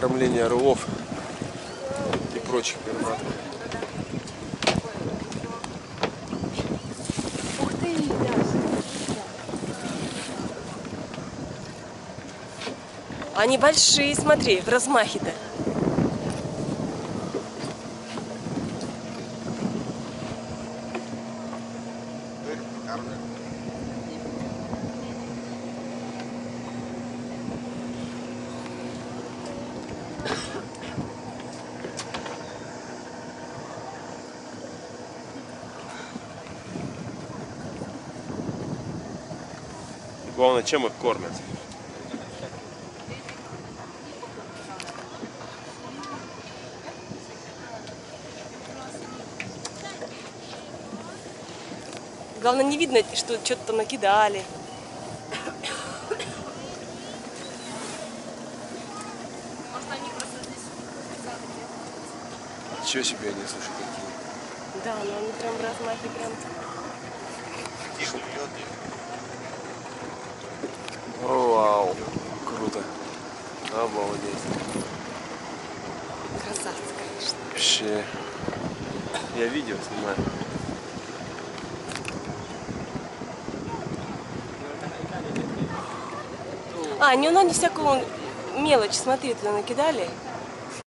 кормления орлов и прочих пернатых. Они большие, смотри, в размахе-то. Главное, чем их кормят. Главное, не видно, что что-то накидали. Ничего себе они, слушай, какие. Да, но они прям в размахе прям. О, вау, круто. Обалдеть. Красавцы, конечно. Вообще. Я видео снимаю. А, не, ну они всякую мелочь, смотри, туда накидали.